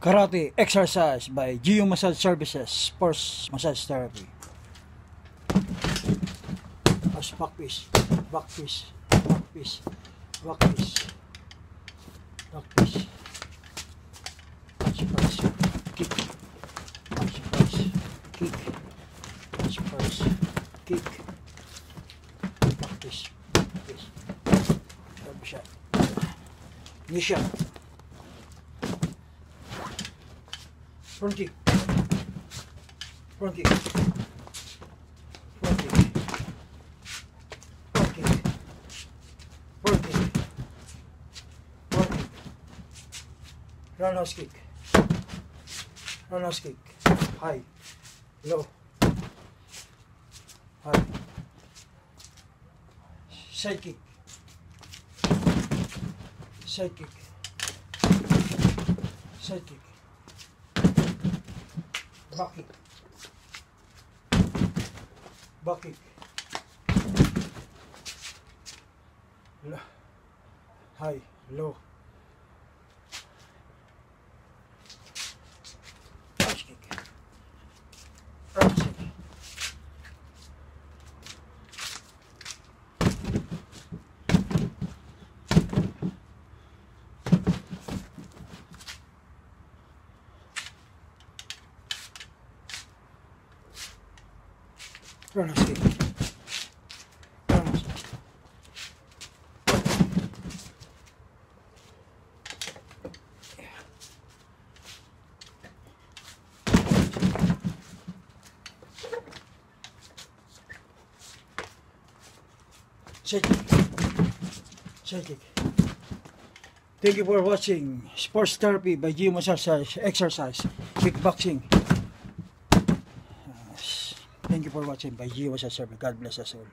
Karate exercise by Geo Massage Services Sports Massage Therapy. As back piece, back piece, back piece, back piece, back piece. Punch press, kick, punch press, kick, punch press, kick. Back piece, back piece. Jab shot. Knee shot. Front kick. Front kick. Front kick. Front kick. Front kick. Front kick. Roundhouse kick. Roundhouse kick. High. Low. High. Side kick. Side kick. Side kick. Bakit? Bakit? La. Hi, hello. Bakit? Roundhouse kick. Roundhouse. Side kick. Side kick. Thank you for watching Sports Therapy by Gio Massage Exercise Kickboxing. Thank you for watching by Gio Massage Therapy. God bless us all.